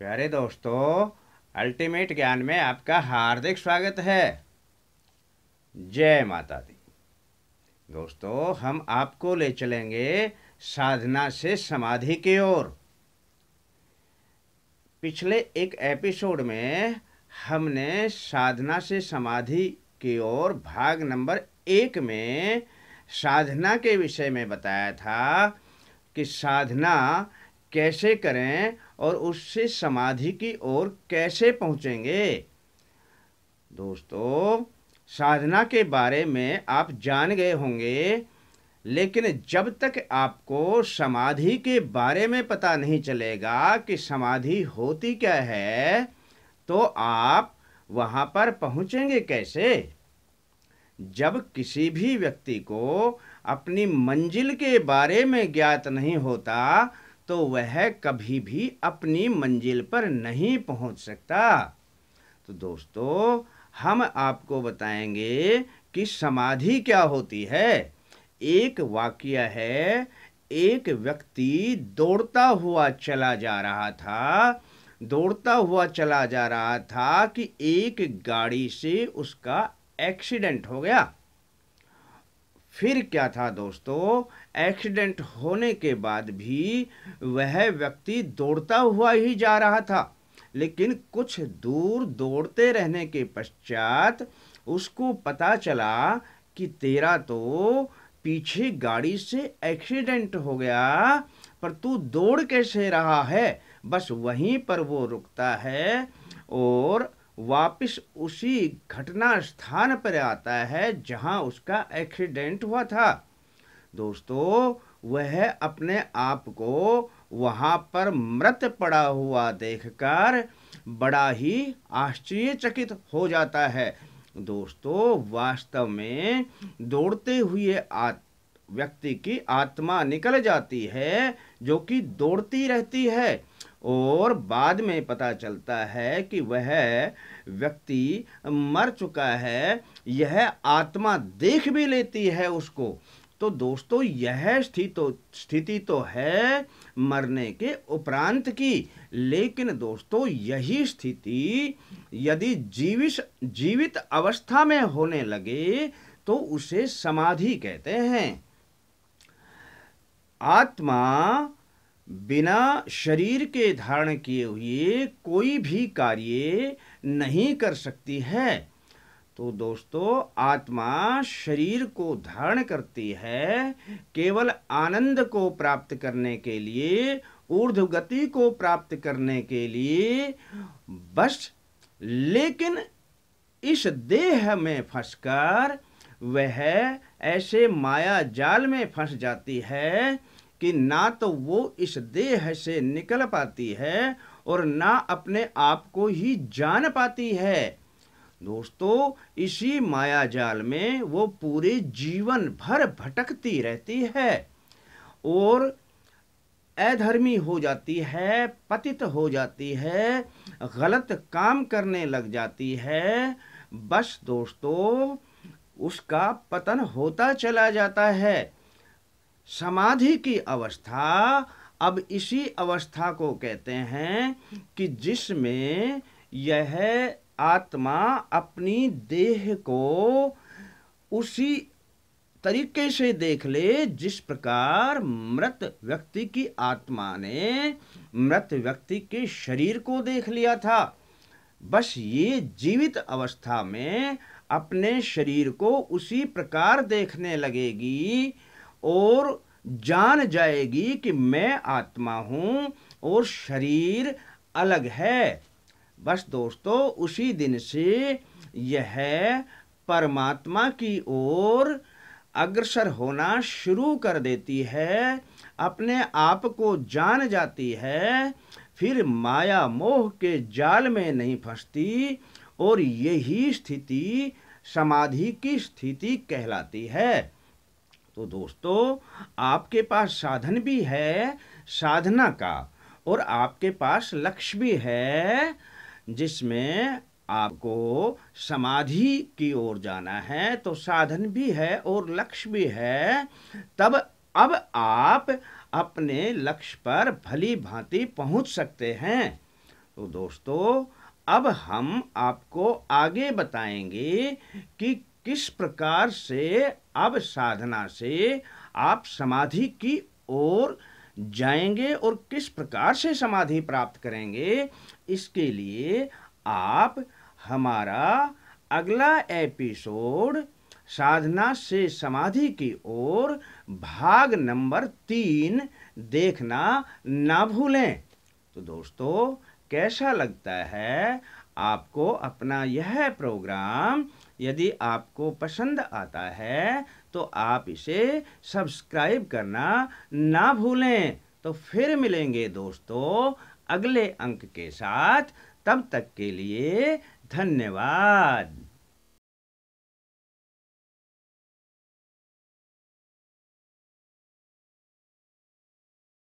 प्यारे दोस्तों, अल्टीमेट ज्ञान में आपका हार्दिक स्वागत है। जय माता दी। दोस्तों, हम आपको ले चलेंगे साधना से समाधि की ओर। पिछले एक एपिसोड में हमने साधना से समाधि की ओर भाग नंबर एक में साधना के विषय में बताया था कि साधना कैसे करें और उससे समाधि की ओर कैसे पहुँचेंगे? दोस्तों, साधना के बारे में आप जान गए होंगे, लेकिन जब तक आपको समाधि के बारे में पता नहीं चलेगा कि समाधि होती क्या है तो आप वहाँ पर पहुँचेंगे कैसे? जब किसी भी व्यक्ति को अपनी मंजिल के बारे में ज्ञात नहीं होता तो वह कभी भी अपनी मंजिल पर नहीं पहुँच सकता। तो दोस्तों, हम आपको बताएँगे कि समाधि क्या होती है। एक वाक्य है, एक व्यक्ति दौड़ता हुआ चला जा रहा था, दौड़ता हुआ चला जा रहा था कि एक गाड़ी से उसका एक्सीडेंट हो गया। फिर क्या था दोस्तों? एक्सीडेंट होने के बाद भी वह व्यक्ति दौड़ता हुआ ही जा रहा था। लेकिन कुछ दूर दौड़ते रहने के पश्चात उसको पता चला कि तेरा तो पीछे गाड़ी से एक्सीडेंट हो गया, पर तू दौड़ कैसे रहा है? बस वहीं पर वो रुकता है और वापस उसी घटना स्थान पर आता है जहाँ उसका एक्सीडेंट हुआ था। दोस्तों, वह अपने आप को वहाँ पर मृत पड़ा हुआ देखकर बड़ा ही आश्चर्यचकित हो जाता है। दोस्तों, वास्तव में दौड़ते हुए व्यक्ति की आत्मा निकल जाती है, जो कि दौड़ती रहती है। और बाद में पता चलता है कि वह व्यक्ति मर चुका है, यह आत्मा देख भी लेती है उसको। तो दोस्तों, यह स्थिति स्थिति तो है मरने के उपरांत की, लेकिन दोस्तों, यही स्थिति यदि जीवित जीवित अवस्था में होने लगे तो उसे समाधि कहते हैं। आत्मा बिना शरीर के धारण किए हुए कोई भी कार्य नहीं कर सकती है। तो दोस्तों, आत्मा शरीर को धारण करती है, केवल आनंद को प्राप्त करने के लिए ऊर्ध्व गति को प्राप्त करने के लिए बस। लेकिन इस देह में फंसकर वह ऐसे माया जाल में फंस जाती है कि ना तो वो इस देह से निकल पाती है और ना अपने आप को ही जान पाती है। दोस्तों, इसी माया जाल में वो पूरे जीवन भर भटकती रहती है और अधर्मी हो जाती है, पतित हो जाती है, गलत काम करने लग जाती है। बस दोस्तों उसका पतन होता चला जाता है। समाधि की अवस्था, अब इसी अवस्था को कहते हैं कि जिसमें यह आत्मा अपनी देह को उसी तरीके से देख ले, जिस प्रकार मृत व्यक्ति की आत्मा ने मृत व्यक्ति के शरीर को देख लिया था। बस ये जीवित अवस्था में अपने शरीर को उसी प्रकार देखने लगेगी और जान जाएगी कि मैं आत्मा हूँ और शरीर अलग है। बस दोस्तों, उसी दिन से यह परमात्मा की ओर अग्रसर होना शुरू कर देती है, अपने आप को जान जाती है, फिर माया मोह के जाल में नहीं फंसती और यही स्थिति समाधि की स्थिति कहलाती है। तो दोस्तों, आपके पास साधन भी है, साधना का, और आपके पास लक्ष्य भी है, जिसमें आपको समाधि की ओर जाना है तो साधन भी है और लक्ष्य भी है। तब अब आप अपने लक्ष्य पर भली भांति पहुँच सकते हैं। तो दोस्तों अब हम आपको आगे बताएँगे कि किस प्रकार से अब साधना से आप समाधि की ओर जाएँगे और किस प्रकार से समाधि प्राप्त करेंगे, इसके लिए आप हमारा अगला एपिसोड साधना से समाधि की ओर भाग नंबर तीन देखना ना भूलें। तो दोस्तों कैसा लगता है? आपको अपना यह प्रोग्राम यदि आपको पसंद आता है तो आप इसे सब्सक्राइब करना ना भूलें। तो फिर मिलेंगे दोस्तों अगले अंक के साथ। तब तक के लिए धन्यवाद।